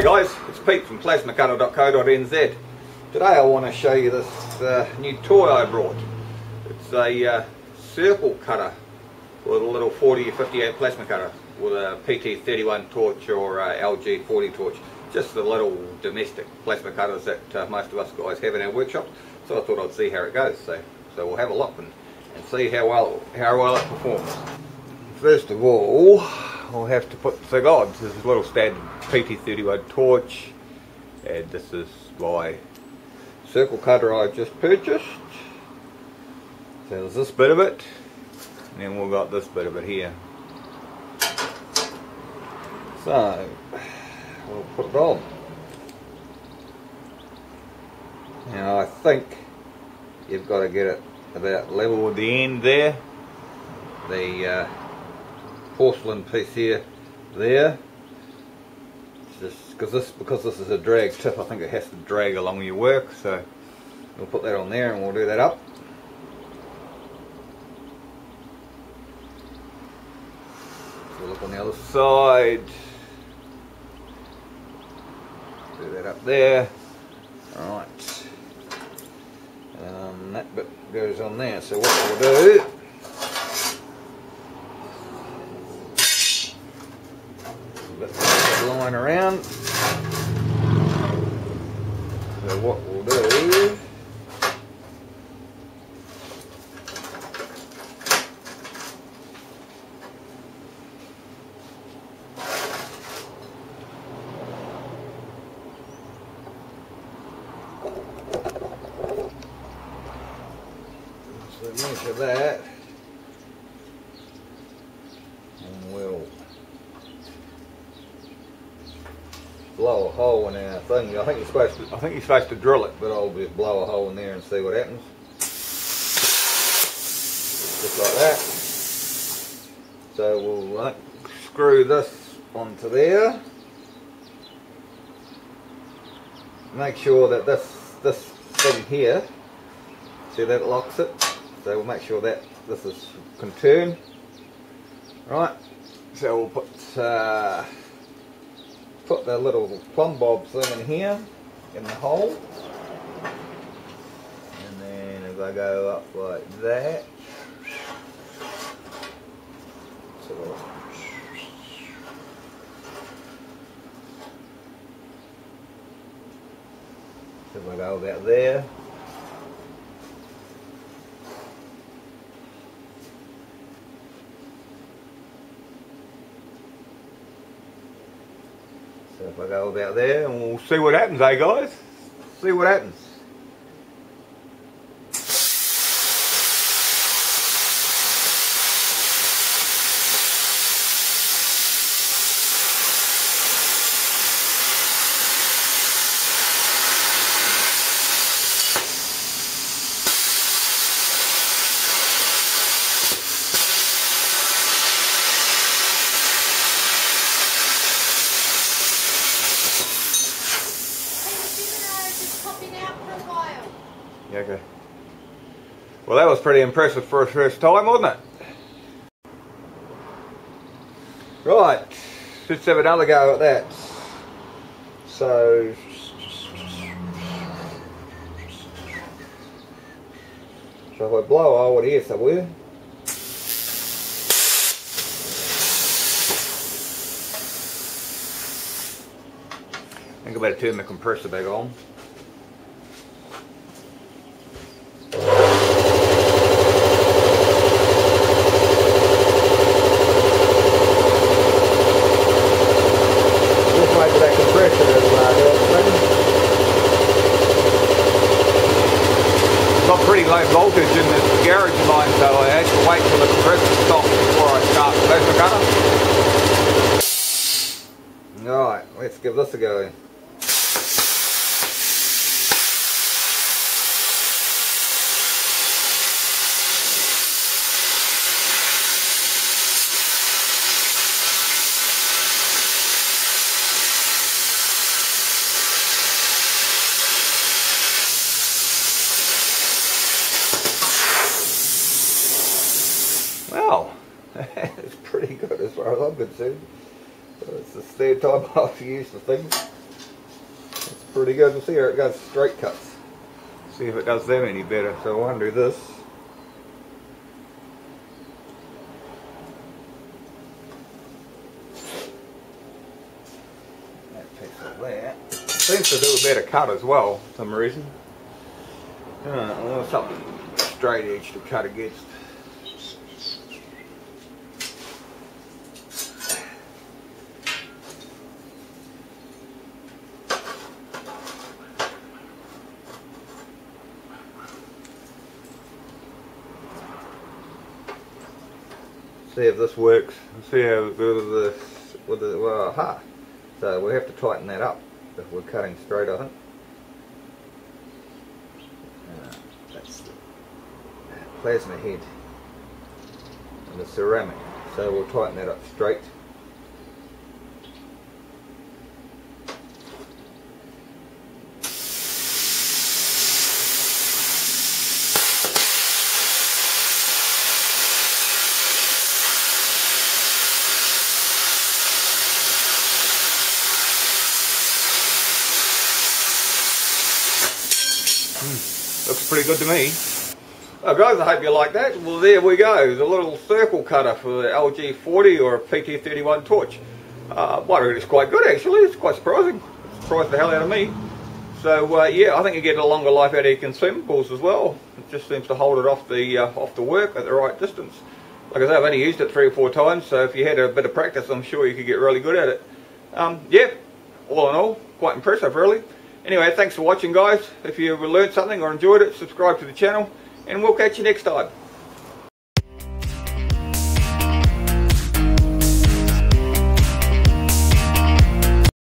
Hi guys, it's Pete from plasmacutter.co.nz. Today I want to show you this uh, new toy I brought. It's a uh, circle cutter with a little 40 or 58 plasma cutter with a PT31 torch or LG40 torch. Just the little domestic plasma cutters that uh, most of us guys have in our workshops. So I thought I'd see how it goes. So, so we'll have a look and, and see how well, how well it performs. First of all, I'll have to put the odds. This is a little standard PT31 torch and this is my circle cutter I just purchased. So there's this bit of it and then we've got this bit of it here. So we'll put it on. Now I think you've got to get it about level with the end there. The uh, porcelain piece here, there. Just because this because this is a drag tip, I think it has to drag along your work. So we'll put that on there and we'll do that up. So look on the other side. Do that up there. Alright. Um, that bit goes on there. So what we'll do line around. So what we'll do So measure that and we'll blow a hole in our thing. I think you're supposed to. I think you're supposed to drill it, but I'll just blow a hole in there and see what happens. Just like that. So we'll screw this onto there. Make sure that this this thing here, see that locks it. So we'll make sure that this is can turn. Right. So we'll put. Uh, put the little plumb bob thing in here, in the hole. And then if I go up like that, so if I go about there, if I go about there and we'll see what happens, eh guys? See what happens. Yeah, okay. Well, that was pretty impressive for a first time, wasn't it? Right, let's have another go at that. So, so if I blow a hole here somewhere, I think I better turn the compressor back on. that compressor is Got pretty low voltage in this garage line, so I had to wait till the compressor stops before I start the cutter. Alright, let's give this a go. Well, concerned. It's the third time I've used the thing. It's pretty good. We'll see how it goes straight cuts. See if it does them any better. So I'll undo this. That piece of that. Seems to do a better cut as well, for some reason. Uh, something straight edge to cut against. See if this works. See how the well aha. So we have to tighten that up. If we're cutting straight I think. Uh, that's the plasma head. And the ceramic. So we'll tighten that up straight Looks pretty good to me. Well guys, I hope you like that. Well there we go, the little circle cutter for the LG40 or a PT31 torch. Uh, well, it's quite good actually, it's quite surprising. It surprised the hell out of me. So uh, yeah, I think you get a longer life out of your consumables as well. It just seems to hold it off the uh, off the work at the right distance. Like I say, I've only used it three or four times, so if you had a bit of practice, I'm sure you could get really good at it. Um, yeah, all in all, quite impressive really. Anyway, thanks for watching guys. If you learned something or enjoyed it, subscribe to the channel and we'll catch you next time.